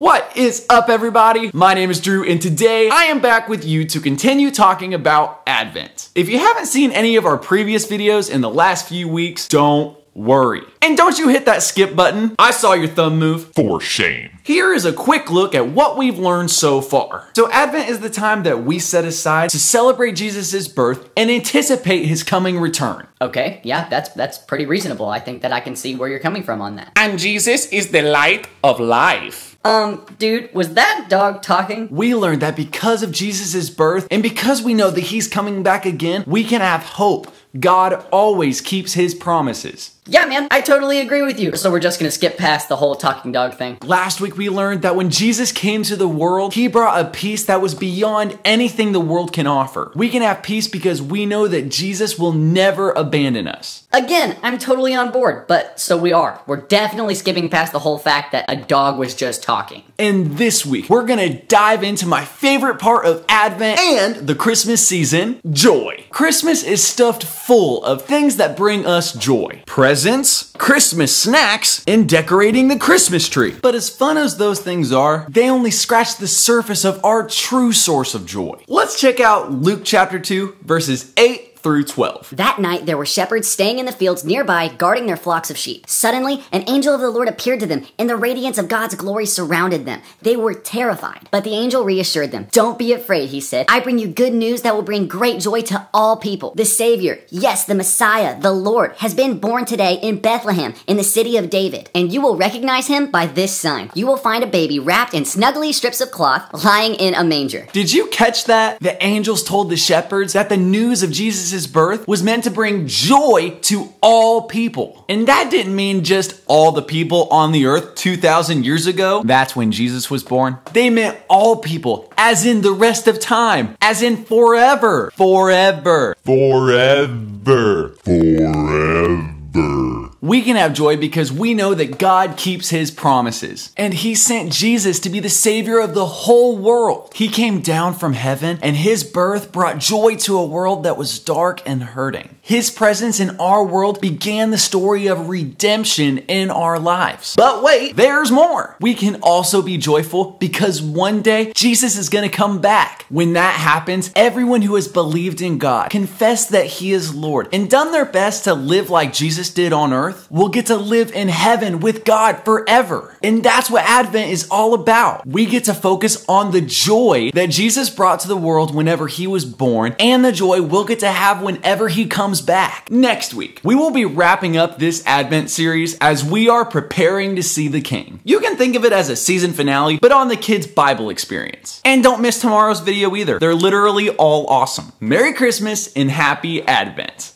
What is up, everybody? My name is Drew, and today I am back with you to continue talking about Advent. If you haven't seen any of our previous videos in the last few weeks, don't worry. And don't you hit that skip button. I saw your thumb move. For shame. Here is a quick look at what we've learned so far. So Advent is the time that we set aside to celebrate Jesus' birth and anticipate his coming return. Okay, yeah, that's that's pretty reasonable. I think that I can see where you're coming from on that. And Jesus is the light of life. Um, dude, was that dog talking? We learned that because of Jesus' birth and because we know that he's coming back again, we can have hope. God always keeps his promises. Yeah, man, I totally agree with you. So we're just gonna skip past the whole talking dog thing. Last week we learned that when Jesus came to the world, he brought a peace that was beyond anything the world can offer. We can have peace because we know that Jesus will never abandon us. Again, I'm totally on board, but so we are. We're definitely skipping past the whole fact that a dog was just talking. And this week, we're gonna dive into my favorite part of Advent and the Christmas season joy. Christmas is stuffed full of things that bring us joy presents, Christmas snacks, and decorating the Christmas tree. But as fun as those things are, they only scratch the surface of our true source of joy. Let's check out Luke chapter 2, verses 8 through 12. That night there were shepherds staying in the fields nearby, guarding their flocks of sheep. Suddenly, an angel of the Lord appeared to them, and the radiance of God's glory surrounded them. They were terrified. But the angel reassured them. Don't be afraid, he said. I bring you good news that will bring great joy to all people. The Savior, yes, the Messiah, the Lord, has been born today in Bethlehem, in the city of David. And you will recognize him by this sign. You will find a baby wrapped in snuggly strips of cloth, lying in a manger. Did you catch that? The angels told the shepherds that the news of Jesus' birth was meant to bring joy to all people. And that didn't mean just all the people on the earth 2,000 years ago. That's when Jesus was born. They meant all people, as in the rest of time, as in forever. Forever. Forever. Forever. We can have joy because we know that God keeps his promises. And he sent Jesus to be the savior of the whole world. He came down from heaven and his birth brought joy to a world that was dark and hurting. His presence in our world began the story of redemption in our lives. But wait, there's more. We can also be joyful because one day Jesus is going to come back. When that happens, everyone who has believed in God, confessed that he is Lord, and done their best to live like Jesus did on earth, will get to live in heaven with God forever. And that's what Advent is all about. We get to focus on the joy that Jesus brought to the world whenever he was born and the joy we'll get to have whenever he comes back. Next week, we will be wrapping up this Advent series as we are preparing to see the King. You can think of it as a season finale, but on the kids' Bible experience. And don't miss tomorrow's video either. They're literally all awesome. Merry Christmas and happy Advent.